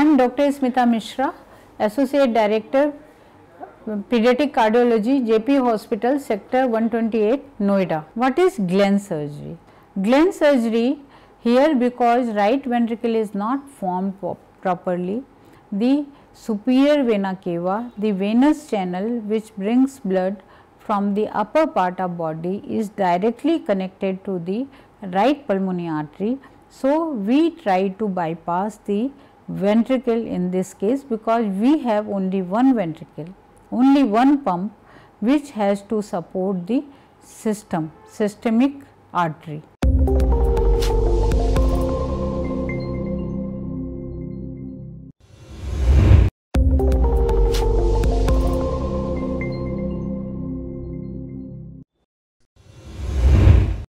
am Dr. Smita Mishra, Associate Director, Pediatric Cardiology, Jaypee Hospital, Sector 128, Noida. What is Glenn surgery? Glenn surgery here because right ventricle is not formed properly, the superior vena cava, the venous channel which brings blood from the upper part of body is directly connected to the right pulmonary artery. So, we try to bypass the ventricle in this case because we have only one ventricle, only one pump which has to support the system, systemic artery.